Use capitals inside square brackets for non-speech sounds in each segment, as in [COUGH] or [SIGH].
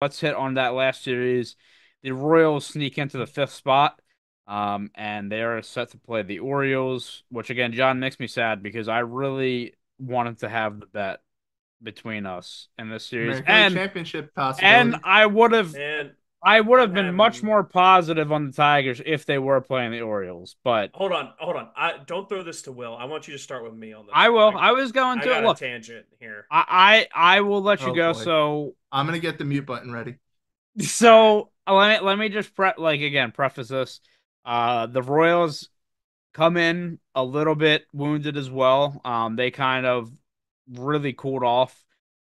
let's hit on that last series. The Royals sneak into the fifth spot. Um, and they are set to play the Orioles, which again, John makes me sad because I really wanted to have the bet between us in this series American and championship possibility. and I would have And I would have been much more positive on the Tigers if they were playing the Orioles, but hold on, hold on. I don't throw this to Will. I want you to start with me on this. I will. I, I was going I to got look. a tangent here. I, I I will let you Oh, go. boy. So I'm gonna get the mute button ready. [LAUGHS] so let me let me just pre- like again preface this. Uh, the Royals come in a little bit wounded as well. Um, they kind of really cooled off.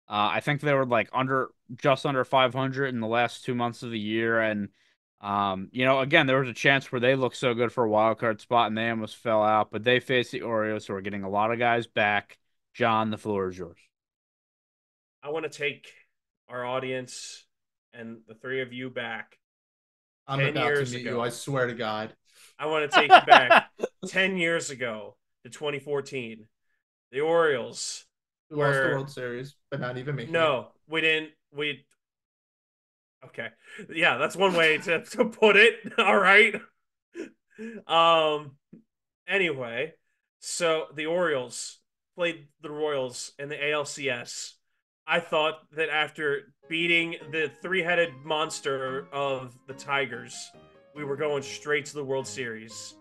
Uh, I think they were like under just under 500 in the last two months of the year, and um, you know, again, there was a chance where they looked so good for a wild card spot and they almost fell out, but they faced the Orioles, who are getting a lot of guys back. John, the floor is yours. I want to take our audience and the three of you back. I'm 10 about to meet ago. you. I swear to God. I want to take you back [LAUGHS] 10 years ago to 2014. The Orioles. We lost the World Series, but not even making it. No, we didn't. We. Okay. Yeah, that's one way to, [LAUGHS] to put it. [LAUGHS] All right. Um. Anyway, so the Orioles played the Royals in the ALCS. I thought that after beating the three-headed monster of the Tigers, we were going straight to the World Series.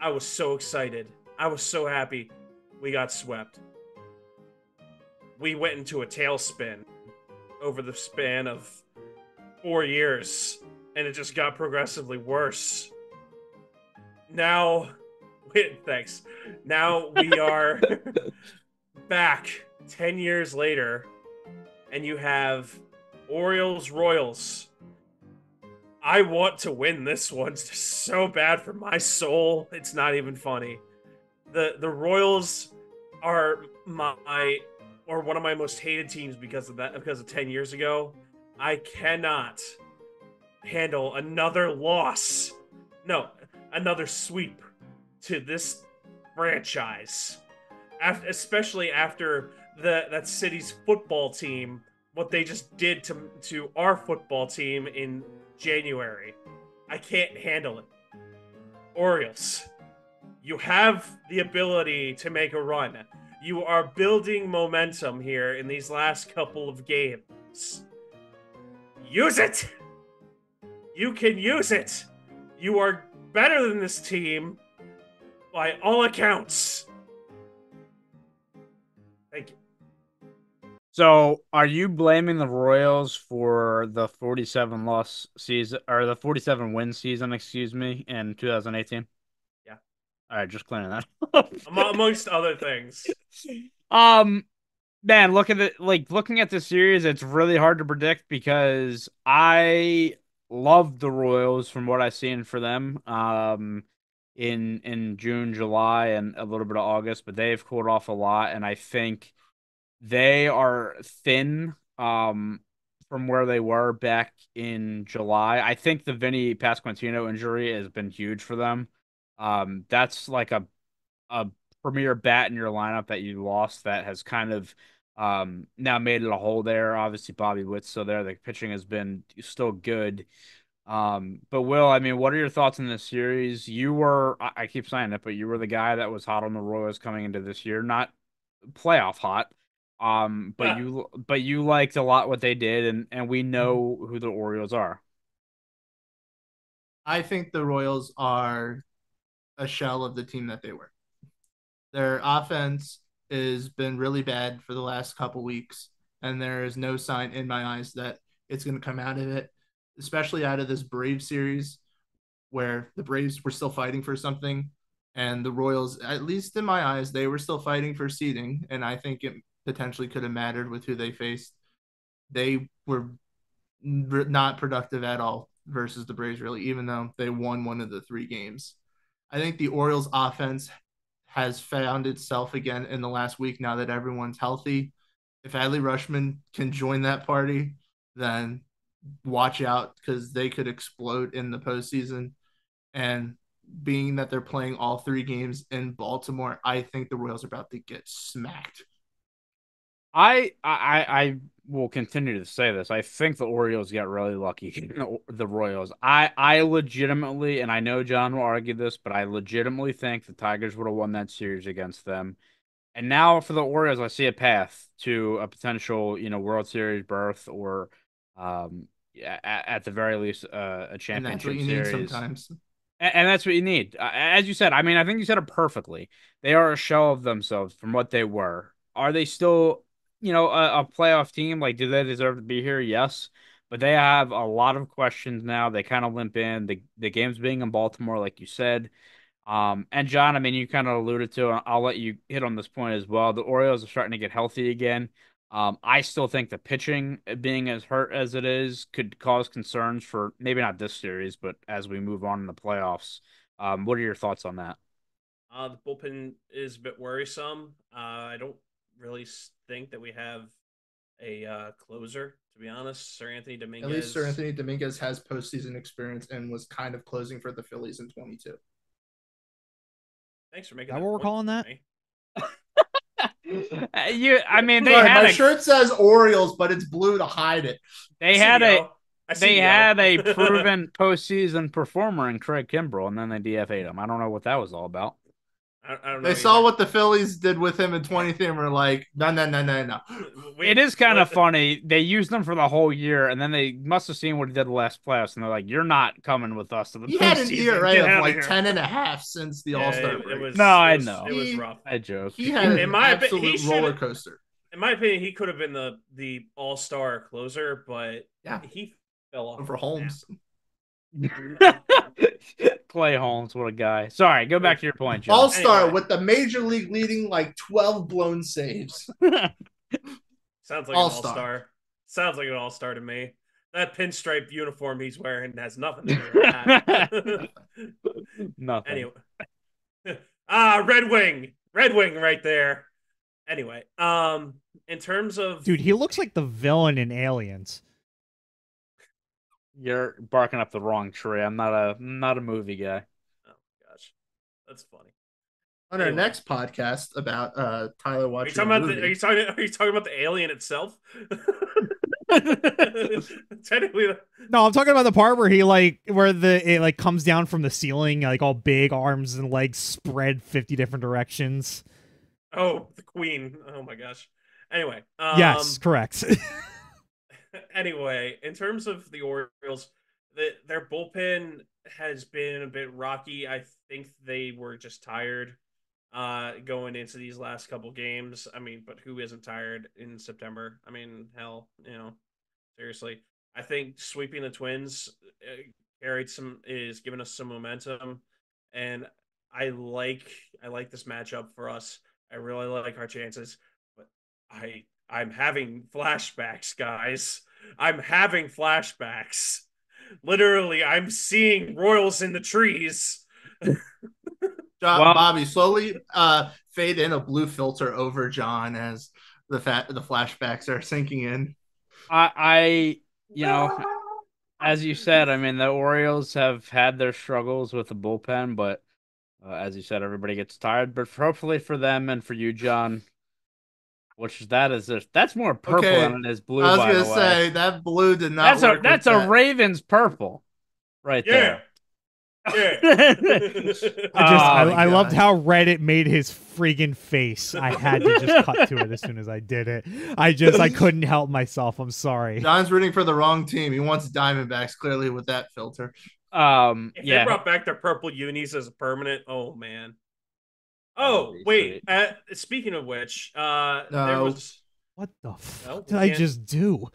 I was so excited. I was so happy. We got swept we went into a tailspin over the span of four years, and it just got progressively worse. Now, [LAUGHS] wait, thanks. Now we are [LAUGHS] back 10 years later, and you have Orioles Royals. I want to win this one [LAUGHS] so bad for my soul. It's not even funny. The the Royals are my or one of my most hated teams because of that because of 10 years ago. I cannot handle another loss. No, another sweep to this franchise. Af- especially after the that city's football team what they just did to to our football team in January. I can't handle it. Orioles, you have the ability to make a run. You are building momentum here in these last couple of games. Use it! You can use it! You are better than this team by all accounts. Thank you. So, are you blaming the Royals for the 47 loss season or the 47 win season, excuse me, in 2018? All right, just clearing that [LAUGHS] up. Amongst other things. [LAUGHS] Um, man, look at the Like looking at the series, it's really hard to predict because I love the Royals from what I've seen for them. Um, in in June, July, and a little bit of August, but they've cooled off a lot, and I think they are thin. Um. From where they were back in July, I think the Vinny Pasquantino injury has been huge for them. Um, that's like a a premier bat in your lineup that you lost that has kind of um now made it a hole there. Obviously, Bobby Witt's still there. The pitching has been still good. Um, but Will, I mean, what are your thoughts on this series? You were, I, I keep saying it, but you were the guy that was hot on the Royals coming into this year, not playoff hot. Um, but Yeah. you, but you liked a lot what they did, and and we know who the Orioles are. I think the Royals are a shell of the team that they were. Their offense has been really bad for the last couple weeks, and there is no sign in my eyes that it's going to come out of it, especially out of this Brave series where the Braves were still fighting for something, and the Royals, at least in my eyes, they were still fighting for seeding, and I think it potentially could have mattered with who they faced. They were not productive at all versus the Braves, really, even though they won one of the three games. I think the Orioles offense has found itself again in the last week now that everyone's healthy. If Adley Rutschman can join that party, then watch out because they could explode in the postseason. And being that they're playing all three games in Baltimore, I think the Royals are about to get smacked. I I I will continue to say this. I think the Orioles get really lucky. [LAUGHS] the Royals. I I legitimately, and I know John will argue this, but I legitimately think the Tigers would have won that series against them. And now for the Orioles, I see a path to a potential, you know, World Series berth or, um, at, at the very least, uh, a championship and that's what you series. need sometimes. And, and that's what you need. As you said, I mean, I think you said it perfectly. They are a shell of themselves from what they were. Are they still you know, a, a playoff team. Like, do they deserve to be here? Yes. But they have a lot of questions now. They kind of limp in. The the game's being in Baltimore, like you said. Um, and John, I mean, you kind of alluded to, I'll let you hit on this point as well. The Orioles are starting to get healthy again. Um, I still think the pitching uh, being as hurt as it is could cause concerns for maybe not this series, but as we move on in the playoffs. Um, what are your thoughts on that? Uh, the bullpen is a bit worrisome. Uh, I don't really think that we have a uh, closer. To be honest, Seranthony Dominguez. At least Sir Anthony Dominguez has postseason experience and was kind of closing for the Phillies in 22. Thanks for making that. that what we're calling that? Uh, you, I mean, they Sorry, had my a, shirt says Orioles, but it's blue to hide it. they had a CEO. I they had a [LAUGHS] proven postseason performer in Craig Kimbrel, and then they DFA'd him. I don't know what that was all about. I, I don't know. They saw what the Phillies did with him in 23 and were like, no, no, no, no, no. It is kind of funny. They used him for the whole year, and then they must have seen what he did the last playoffs, and they're like, "You're not coming with us to the He had an postseason. ERA Get of like here." 10 and a half since the Yeah, All Star it, break. it was, No, I know. It was He- rough. I joke. he had In an my opi- he absolute should've- roller coaster. In my opinion, he could have been the the All Star closer, but Yeah. he fell off Over Holmes. [LAUGHS] Clay Holmes, what a guy. Sorry, go back to your point, John. All star Anyway. with the major league leading like 12 blown saves. [LAUGHS] Sounds like an All-star. All Star. Sounds like an All Star to me. That pinstripe uniform he's wearing has nothing to do with that. [LAUGHS] Nothing. anyway, ah, Red Wing, Red Wing, right there. Anyway, um, in terms of Dude, he looks like the villain in Aliens. You're barking up the wrong tree. I'm not a not a movie guy. oh gosh, that's funny. On our Anyway. next podcast about uh Tyler Are you talking about? The, are you talking? Are you talking about the alien itself? [LAUGHS] Technically, No, I'm talking about the part where he like where the it like comes down from the ceiling, like all big arms and legs spread 50 different directions. oh, the Queen. Oh my gosh. Anyway, um, yes, correct. [LAUGHS] anyway, in terms of the Orioles, the, their bullpen has been a bit rocky. I think they were just tired uh, going into these last couple games. I mean, but who isn't tired in September? I mean, hell, you know, seriously. I think sweeping the Twins uh, carried some is giving us some momentum, and I like I like this matchup for us. I really like our chances, but I I'm having flashbacks, guys. I'm having flashbacks. Literally, I'm seeing Royals in the trees. John, Well- Bobby slowly uh fade in a blue filter over John as the fat the flashbacks are sinking in. I, I, you know, as you said, I mean, the Orioles have had their struggles with the bullpen, but uh, as you said, everybody gets tired. But hopefully for them and for you, John, which that is this, that's more purple Okay, than it is blue. I was by gonna the way. say that blue did not. that's a work with that's a that. Ravens purple, right Yeah. there. Yeah. [LAUGHS] I just Oh I, I loved how red it made his freaking face. I had to just cut to it as soon as I did it. I just I couldn't help myself. I'm sorry. John's rooting for the wrong team. He wants Diamondbacks clearly with that filter. Um, If yeah, they brought back their purple unis as a permanent, oh man. That Oh wait. sweet. Uh, speaking of which, uh, there No. was What the fuck No, did I just do?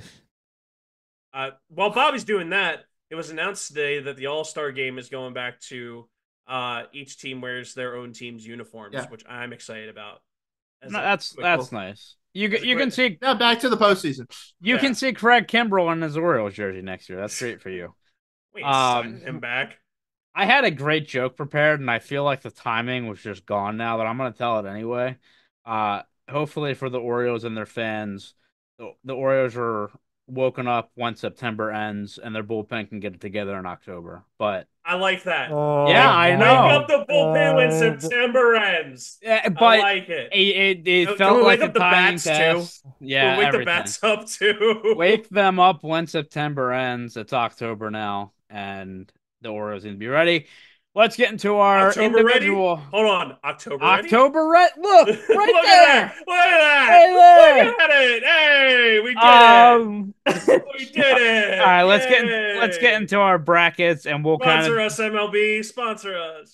uh, while Bobby's doing that, it was announced today that the All Star game is going back to uh, each team wears their own team's uniforms, Yeah. which I'm excited about. No, a that's quick- that's nice. You As a can you can see Now back to the postseason. you Yeah. can see Craig Kimbrel in his Orioles jersey next year. That's great for you. Wait, um, signing him back. I had a great joke prepared, and I feel like the timing was just gone now, but I'm gonna tell it anyway. Uh, hopefully for the Orioles and their fans, the, the Orioles are woken up when September ends and their bullpen can get it together in October. But I like that. Yeah, I know. Wake up the bullpen when Uh, September ends. yeah, I like it. it, it, it Can felt like wake a up the timing bats, too? test. Yeah, wake everything. the bats up too. Wake them up when September ends. It's October now, and the Orioles need to be ready. Let's get into our October ready? individual Hold on, October. ready? October red. Look [LAUGHS] right Look there. at that! Look at that! Right there. Look at it! Hey, we did Um, it! [LAUGHS] We did [LAUGHS] it! all right, let's get let's get into our brackets, and we'll kind sponsor of us, MLB. Sponsor us.